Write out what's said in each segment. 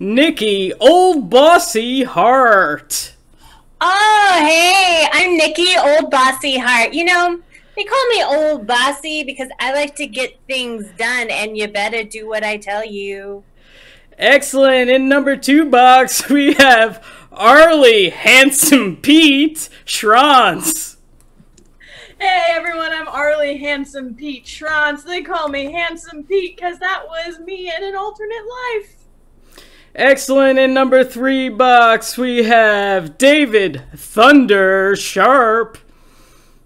Niki Old Bossy Hart. Oh, hey, I'm Niki Old Bossy Hart. You know, they call me Old Bossy because I like to get things done, and you better do what I tell you. Excellent. In number two box, we have Arlie Handsome Pete Schrantz. Hey everyone, I'm Arlie Handsome Pete Schrantz. They call me Handsome Pete because that was me in an alternate life. Excellent. In number three box, we have David Thunder Sharp.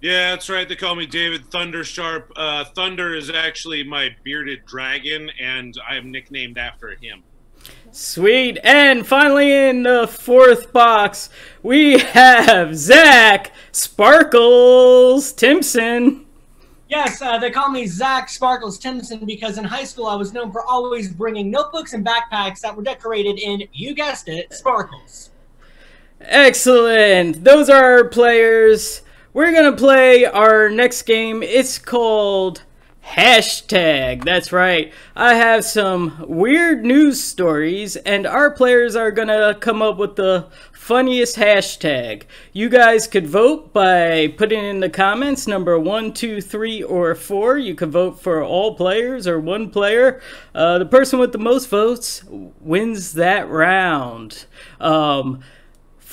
Yeah, that's right. They call me David Thunder Sharp. Uh, Thunder is actually my bearded dragon, and I am nicknamed after him. Sweet. And finally, in the fourth box, we have Zach Sparkles Timson. Yes, uh, they call me Zach Sparkles Timson because in high school I was known for always bringing notebooks and backpacks that were decorated in, you guessed it, sparkles. Excellent. Those are our players. We're going to play our next game. It's called Hashtag. That's right. I have some weird news stories, and our players are to come up with the funniest hashtag. You guys could vote by putting in the comments number one, two, three, or four. You could vote for all players or one player. Uh, the person with the most votes wins that round. Um,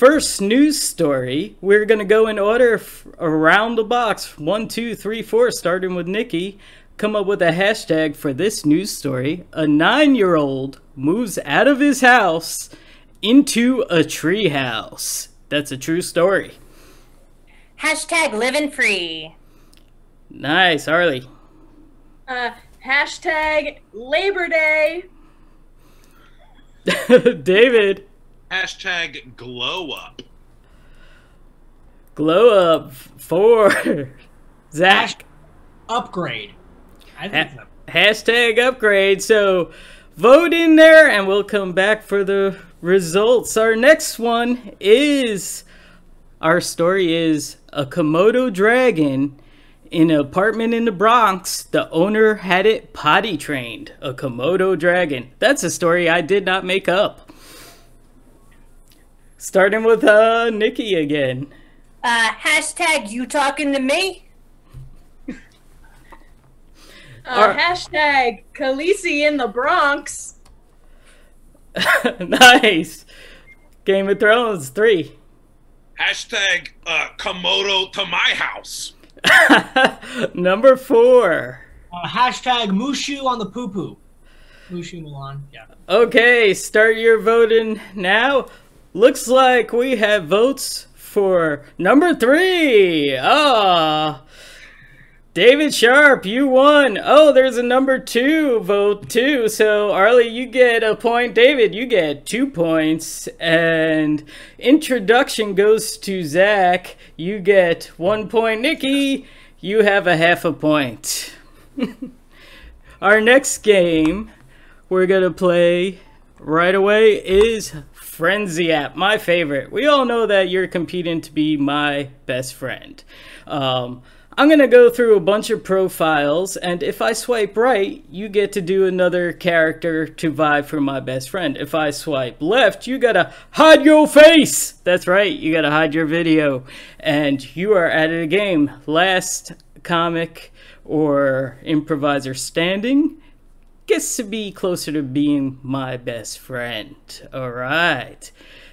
First news story. We're going to go in order around the box. One, two, three, four, starting with Niki. Come up with a hashtag for this news story. A nine year old moves out of his house into a treehouse. That's a true story. Hashtag living free. Nice, Harley. Uh, hashtag Labor Day. David. Hashtag glow up. Glow up for Zach. Upgrade. I think so. Hashtag upgrade. So vote in there and we'll come back for the results. Our next one is our story is a Komodo dragon in an apartment in the Bronx. The owner had it potty trained. A Komodo dragon. That's a story I did not make up. Starting with uh Niki again. Uh, hashtag you talking to me? Uh, Ar- hashtag Khaleesi in the Bronx. nice. Game of Thrones 3. Hashtag uh, Komodo to my house. Number 4. Uh, hashtag Mushu on the poo poo. Mushu Mulan. Yeah. Okay, start your voting now. Looks like we have votes for number 3. Ah. David Sharp, you won. Oh, there's a number 2 vote too. So, Arlie, you get a point. David, you get 2 points. And introduction goes to Zach. You get 1 point. Niki, you have a half a point. Our next game we're going to play right away is Frenzy app, my favorite. We all know that you're competing to be my best friend. Um, I'm going to go through a bunch of profiles, and if I swipe right, you get to do another character to vie for my best friend. If I swipe left, you got to hide your face. That's right, you got to hide your video. And you are at a game. Last comic or improviser standing gets to be closer to being my best friend. All right.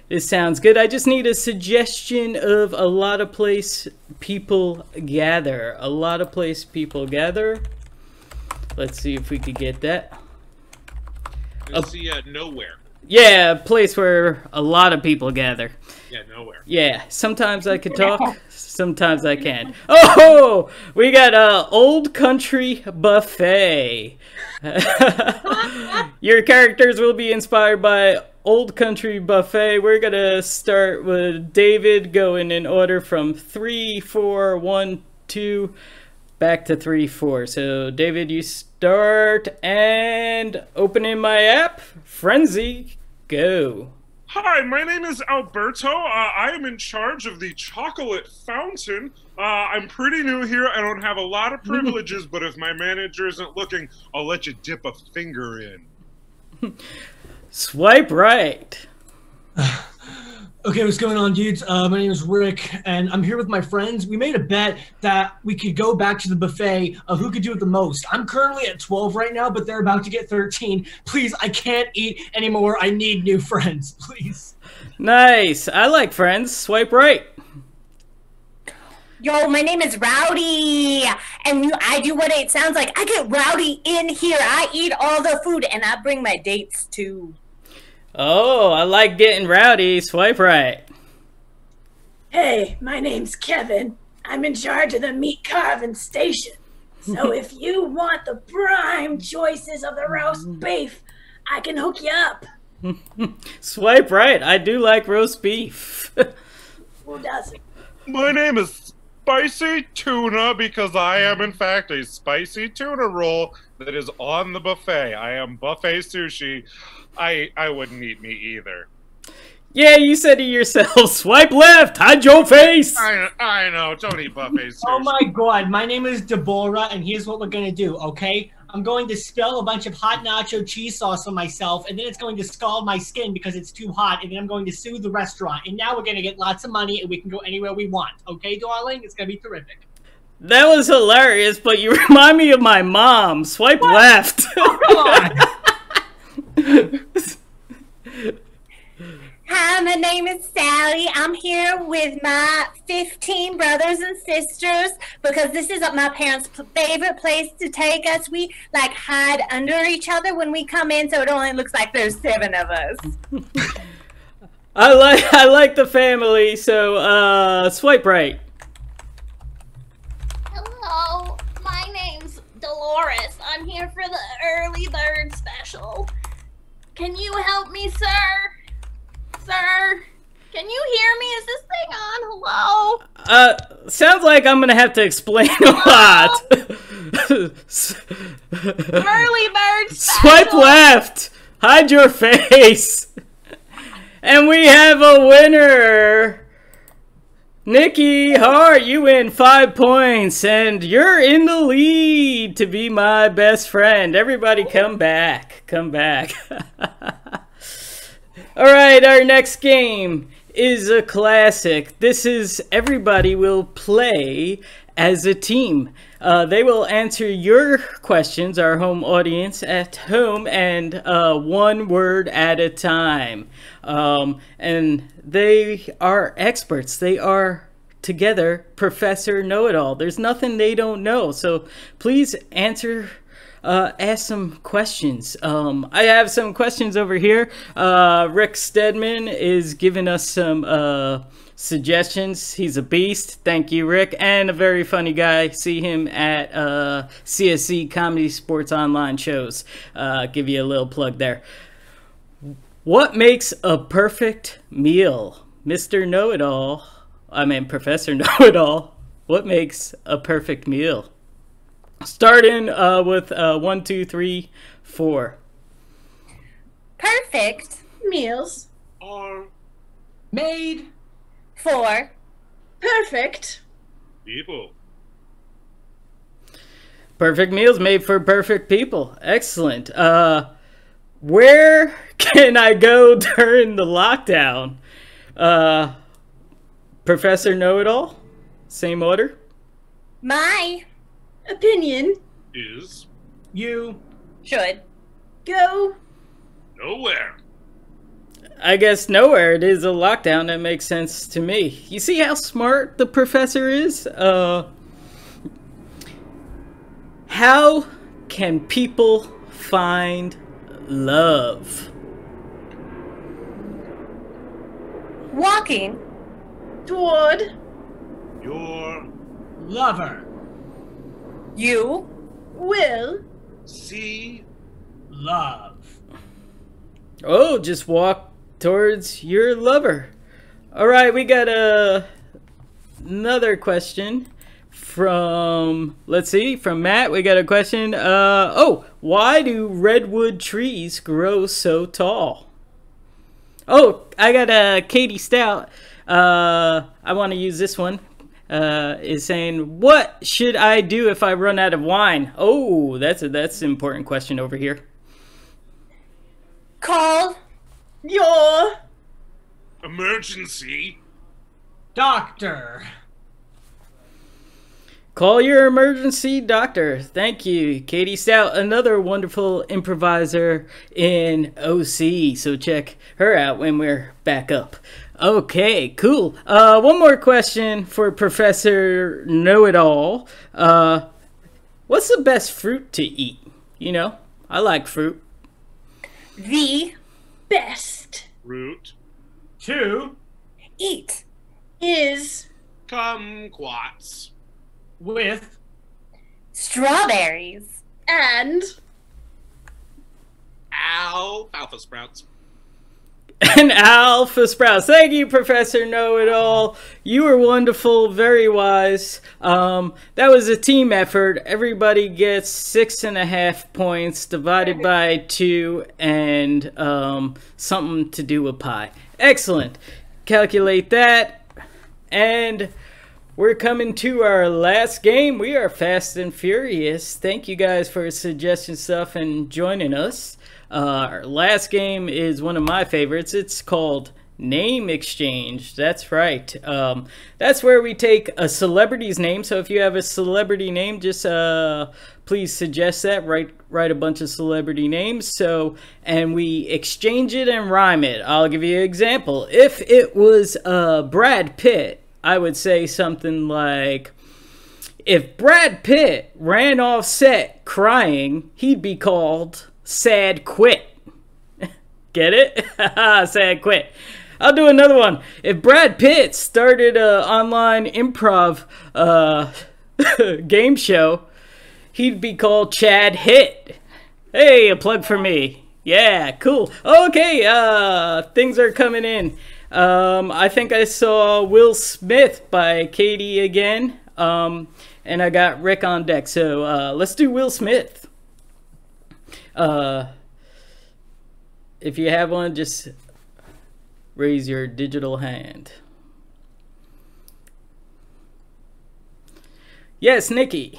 This sounds good. I just need a suggestion of a lot of place people gather. A lot of place people gather. Let's see if we could get that. Let's see, uh, nowhere. Yeah, a place where a lot of people gather. Yeah, nowhere. Yeah, sometimes I could talk, sometimes I can't. Oh, we got a old country buffet. Your characters will be inspired by old country buffet. We're gonna start with David going in order from three, four, one, two, back to three, four. So David, you start and opening my app, Frenzy, go. Hi, my name is Alberto. Uh, I am in charge of the chocolate fountain. Uh, I'm pretty new here. I don't have a lot of privileges, but if my manager isn't looking, I'll let you dip a finger in. Swipe right. Okay, what's going on, dudes? Uh, my name is Rick, and I'm here with my friends. We made a bet that we could go back to the buffet of who could do it the most. I'm currently at 12 right now, but they're about to get 13. Please, I can't eat anymore. I need new friends, please. Nice. I like friends. Swipe right. Yo, my name is Rowdy, and you, I do what it sounds like. I get rowdy in here. I eat all the food, and I bring my dates too. Oh, I like getting rowdy. Swipe right. Hey, my name's Kevin. I'm in charge of the meat carving station. So if you want the prime choices of the roast beef, I can hook you up. Swipe right. I do like roast beef. Who doesn't? My name is Spicy Tuna because I am, in fact, a spicy tuna roll that is on the buffet. I am buffet sushi. I I wouldn't eat me either. yeah, you said it yourself. Swipe left. Hide your face. I I know. Don't eat buffet oh sushi. Oh my god, my name is Deborah, and here's what we're gonna do, okay? I'm going to spill a bunch of hot nacho cheese sauce on myself, and then it's going to scald my skin because it's too hot, and then I'm going to sue the restaurant. And now we're gonna get lots of money, and we can go anywhere we want. Okay, darling? It's gonna be terrific. That was hilarious, but you remind me of my mom. Swipe left. Come on! Hi, my name is Sally. I'm here with my 15 brothers and sisters because this is my parents' favorite place to take us. We like hide under each other when we come in, so it only looks like there's seven of us. I like I like the family, so uh swipe right. Hello, my name's Dolores. I'm here for the early bird special. Can you help me, sir? Sir? Can you hear me? Is this thing on? Hello? Uh sounds like I'm gonna have to explain a lot. Early bird special. Swipe left. Hide your face. And we have a winner. Niki Hart, you win five points, and you're in the lead to be my best friend. Everybody, come back. Come back. All right, our next game is a classic. This is everybody will play as a team. Uh, they will answer your questions, our home audience at home, and uh, one word at a time. Um, and they are experts. They are together Professor Know It All. There's nothing they don't know. So please answer uh, ask some questions. Um, I have some questions over here. Uh, Rick Stedman is giving us some uh, suggestions. He's a beast. Thank you, Rick. And a very funny guy. See him at uh, CSC Comedy Sports Online shows. Uh, give you a little plug there. What makes a perfect meal? Mr. Know It All. I mean, Professor Know It All. What makes a perfect meal? Starting uh, with uh, one, two, three, four. Perfect Meals. Are Made. for Perfect. People. Perfect meals made for perfect people. Excellent. Uh, where can I go during the lockdown? Uh, Professor Know It All. Same order. my Opinion. Is You. should. Go. nowhere. I guess nowhere. It is a lockdown. That makes sense to me. You see how smart the professor is? Uh, how can people find love? Walking Toward. Your Lover. You Will. see Love. Oh, just walk towards your lover. All right, we got a another question from let's see from Matt. We got a question. Uh oh, why do redwood trees grow so tall? Oh, I got a Katie Stout. Uh, I want to use this one. Uh, is saying, what should I do if I run out of wine? Oh, that's a that's an important question over here. Call Your Emergency. Doctor. Call your emergency doctor. Thank you, Katie Stout, another wonderful improviser in OC. So check her out when we're back up. Okay, cool. Uh, one more question for Professor Know It All. Uh, what's the best fruit to eat? You know, I like fruit. the best Root. Two. eat is Kumquats. With. strawberries. and Alfalfa sprouts. And Alpha Sprouts. Thank you, Professor Know It All. You were wonderful, very wise. Um, that was a team effort. Everybody gets six and a half points divided by two and um, something to do with pi. Excellent. Calculate that. And we're coming to our last game. We are fast and furious. Thank you guys for suggesting stuff and joining us. Uh, our last game is one of my favorites. It's called Name Exchange. That's right. Um, that's where we take a celebrity's name. So if you have a celebrity name, just uh, please suggest that. Write write a bunch of celebrity names. So and we exchange it and rhyme it. I'll give you an example. If it was uh, Brad Pitt, I would say something like. If Brad Pitt ran off set crying, he'd be called Sad Quit. Get it? Sad Quit. I'll do another one. If Brad Pitt started an online improv uh, game show, he'd be called Chad Hit. Hey, a plug for me. Yeah, cool. Okay, uh, things are coming in. Um, I think I saw Will Smith by Katie again. Um, and I got Rick on deck. So uh, let's do Will Smith. Uh, if you have one, just raise your digital hand. Yes, Niki.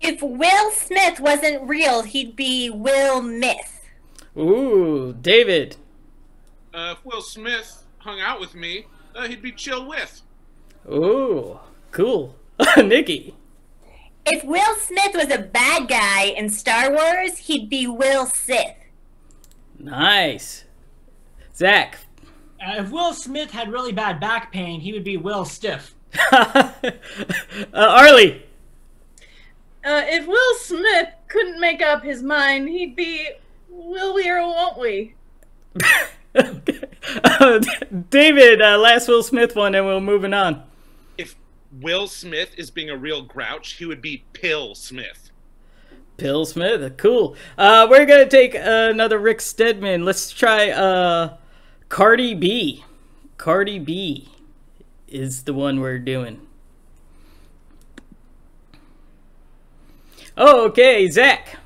If Will Smith wasn't real, he'd be Will Myth. Ooh, David. Uh, if Will Smith hung out with me, uh, he'd be chill with. Ooh, cool. Niki. If Will Smith was a bad guy in Star Wars, he'd be Will Sith. Nice. Zach. Uh, if Will Smith had really bad back pain, he would be Will Stiff. uh, Arlie. uh, if Will Smith couldn't make up his mind, he'd be will we or won't we? Uh, David, uh, last Will Smith one, and we're moving on. If Will Smith is being a real grouch, he would be Pill Smith. Pill Smith, cool. Uh, we're gonna take another Rick Stedman. Let's try uh, Cardi B. Cardi B is the one we're doing. Oh, okay, Zach.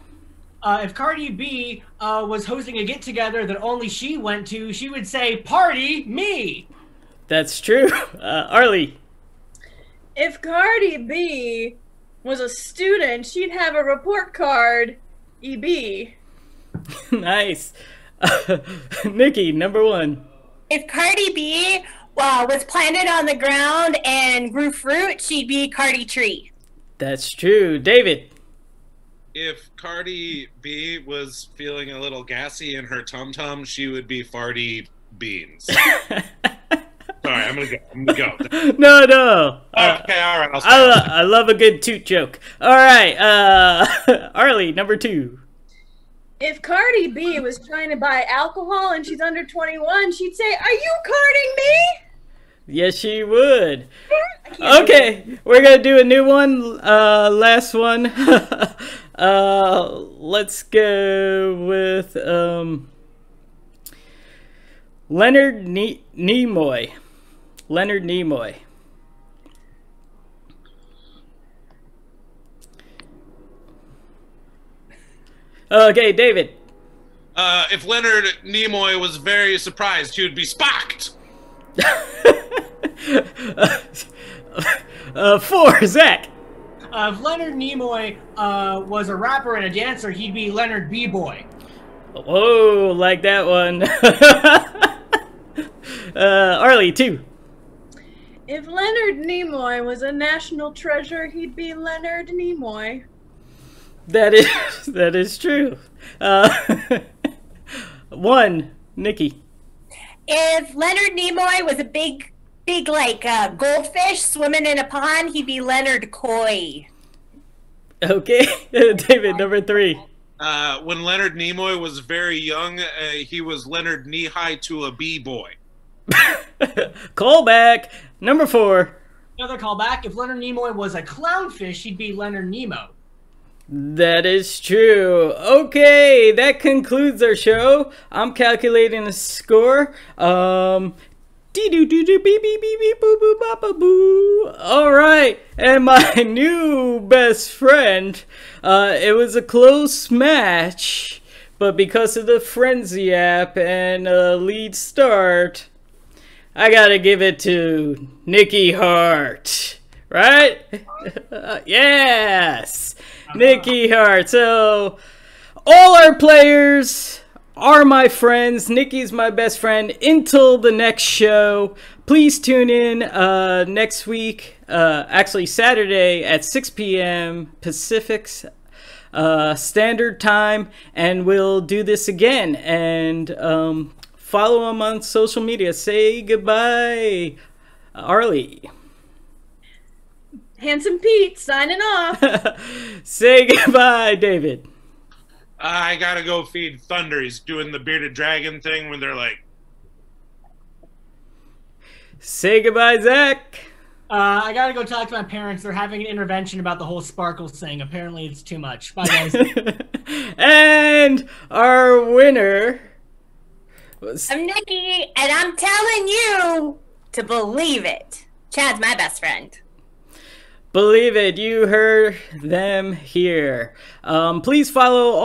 Uh, if Cardi B uh, was hosting a get together that only she went to, she would say, Party me! That's true. Uh, Arlie. If Cardi B was a student, she'd have a report card, E EB. nice. Niki, number one. If Cardi B uh, was planted on the ground and grew fruit, she'd be Cardi Tree. That's true. David. If Cardi B was feeling a little gassy in her tum tum, she would be Farty Beans. Sorry, I'm gonna go. I'm gonna go. no, no. Uh, Okay, all right. I'll I, lo- I love a good toot joke. All right, uh, Arlie, number two. If Cardi B was trying to buy alcohol and she's under 21, she'd say, Are you carding me? Yes, she would. I can't do Okay, we're gonna do a new one. Uh, last one. uh, let's go with um, Leonard ne- Nimoy. Leonard Nimoy. Okay, David. Uh, if Leonard Nimoy was very surprised, he would be spocked. uh, four, Zach. Uh, if Leonard Nimoy uh, was a rapper and a dancer, he'd be Leonard B-Boy. Whoa, like that one. uh, Arlie, two. If Leonard Nimoy was a national treasure, he'd be Leonard Nimoy. That is that is true. Uh, one, Niki. If Leonard Nimoy was a big, big like uh, goldfish swimming in a pond, he'd be Leonard Coy. Okay, David, number three. Uh, when Leonard Nimoy was very young, uh, he was Leonard knee high to a b boy. Callback. Number four. Another callback. If Leonard Nimoy was a clownfish, he'd be Leonard Nemo. That is true. Okay, that concludes our show. I'm calculating the score. Um, dee doo doo doo beep beep beep beep boo boo ba ba boo. All right, and my new best friend. Uh, it was a close match, but because of the frenzy app and uh, lead start, I gotta give it to Niki Hart. Right? yes. Niki Hart. So, all our players are my friends. Niki's my best friend. Until the next show, please tune in uh, next week, uh, actually Saturday at 6 p.m. Pacific uh, Standard Time, and we'll do this again. And um, follow them on social media. Say goodbye, Arlie. Handsome Pete signing off. Say goodbye, David. I gotta go feed Thunder. He's doing the bearded dragon thing when they're like, Say goodbye, Zach. Uh, I gotta go talk to my parents. They're having an intervention about the whole sparkles thing. Apparently, it's too much. Bye, guys. and our winner was I'm Niki, and I'm telling you to believe it. Chad's my best friend. Believe it, you heard them here. Um, please follow all.